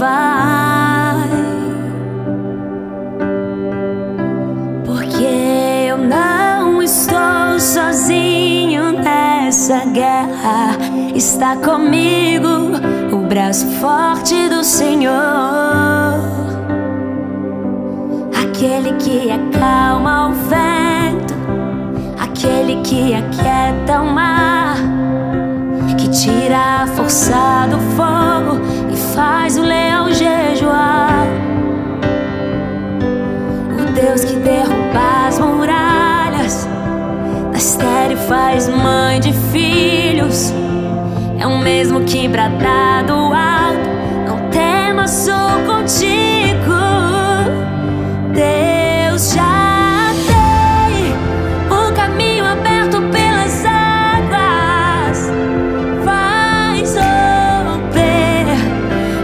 vai. Porque eu não estou sozinho nessa guerra. Está comigo o braço forte do Senhor. Aquele que acalma o vento, aquele que aquieta o mar, que tira a força do fogo muralhas, da estéreo faz mãe de filhos, é o mesmo que bradar do alto, não temas, sou contigo. Deus já tem o caminho aberto pelas águas, faz romper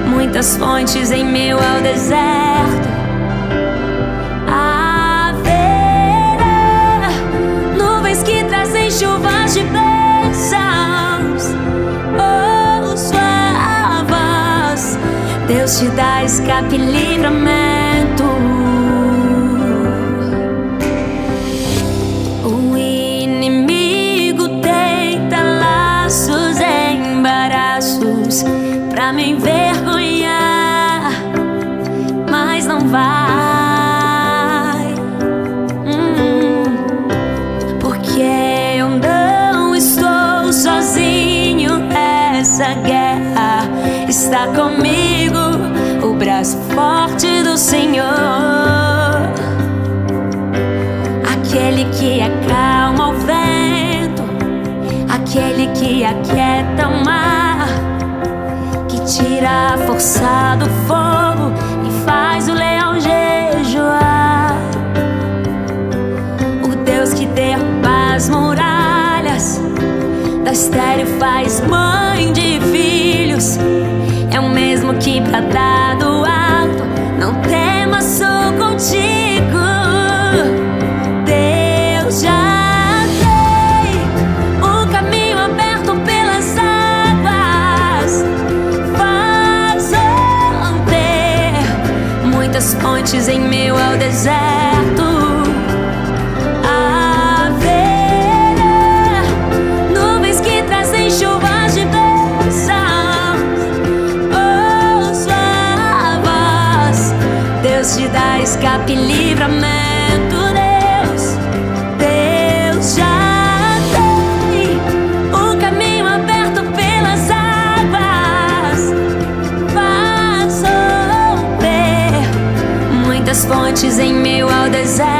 muitas fontes em meio ao deserto. Deus te dá escape e livramento. O inimigo tenta laços, embaraços pra me envergonhar, mas não vai, Está comigo o braço forte do Senhor aquele que acalma o vento, aquele que aquieta o mar, que tira a força do fogo e faz o leão jejuar. O Deus que derruba as muralhas, da estéreo faz mãe de o mesmo que brada do alto, não temas, sou contigo. Deus já tem o caminho aberto pelas águas, faz romper muitas fontes em meio ao deserto. Escape e livramento. Deus, Deus já tem o caminho aberto pelas águas. Faz romper muitas fontes em meio ao deserto.